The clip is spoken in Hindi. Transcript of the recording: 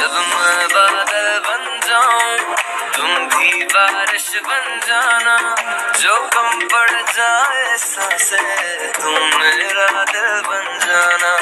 जब मैं बादल बन जाऊँ, तुम भी बारिश बन जाना। जो कम पड़ जाए साँसें, तुम मेरा दिल बन जाना।